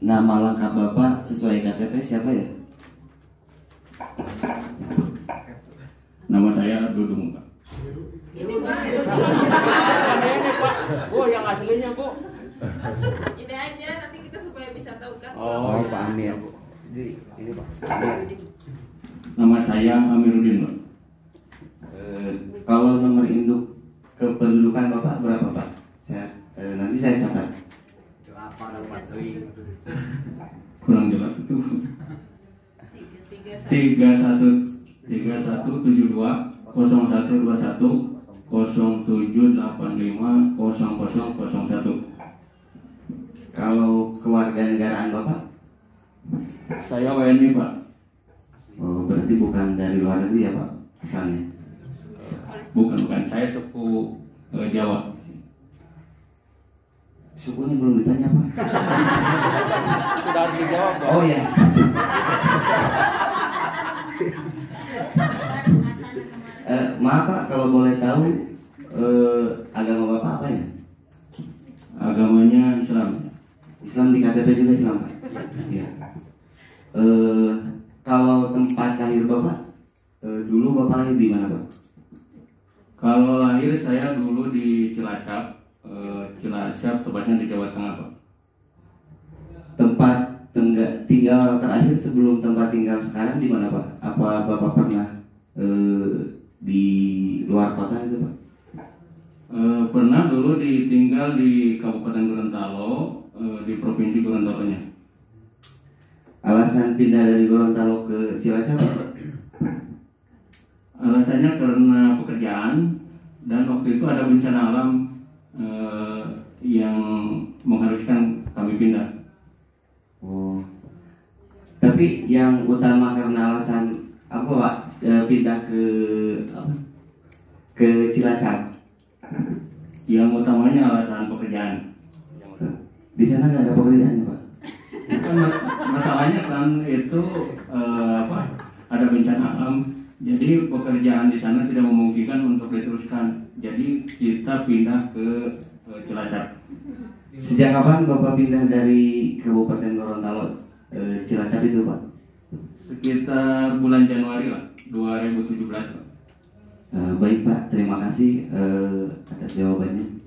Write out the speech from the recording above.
nama lengkap Bapak sesuai KTP siapa ya? Nama saya Dudung Pak. Ini Pak, Ini Pak. Oh, yang aslinya, Bu. ini aja nanti kita supaya bisa tahu kan. Oh, Pak Amir. Jadi ini Pak. Nama saya Amiruddin Pak. Eh, kalau nomor induk kependudukan Bapak berapa Pak? Saya eh, nanti saya catat. Kurang jelas itu. Tiga satu. Tiga satu tujuh dua kosong satu dua satu kosong tujuh delapan lima kosong kosong kosong satu. Kalau kewarganegaraan Bapak? Saya WNI Pak. Oh, berarti bukan dari luar negeri ya Pak? Asalnya. Bukan bukan saya suku eh, Jawa. Sukunya belum ditanya Pak. Sudah harus dijawab, Pak. Oh ya. Eh, maaf Pak, kalau boleh tahu eh, agama Bapak apa ya? Agamanya Islam. Islam di KTP juga Islam Pak? Iya. Eh, kalau tempat lahir Bapak, eh, dulu Bapak lahir di mana Pak? Kalau lahir saya dulu di Cilacap, eh, Cilacap tepatnya di Jawa Tengah Pak. Tempat tengga, tinggal terakhir sebelum tempat tinggal sekarang di mana Pak? Apa Bapak pernah eh, di luar kota itu Pak? Eh, pernah dulu ditinggal di Kabupaten Gorontalo, eh, di Provinsi Gorontalonya. Alasan pindah dari Gorontalo ke Cilacap Pak? Alasannya karena pekerjaan dan waktu itu ada bencana alam eh, yang mengharuskan kami pindah. Oh. Tapi yang utama karena alasan apa Pak eh, pindah ke apa? ke Cilacap? Yang utamanya alasan pekerjaan. Di sana nggak ada pekerjaannya Pak? Kan ma- masalahnya kan itu eh, apa? Ada bencana alam. Di sana tidak memungkinkan untuk diteruskan. Jadi kita pindah ke, ke Cilacap. Sejak kapan Bapak pindah dari Kabupaten Gorontalo eh, Cilacap itu Pak? Sekitar bulan Januari lah, 2017 Pak. Eh, baik Pak, terima kasih eh, atas jawabannya.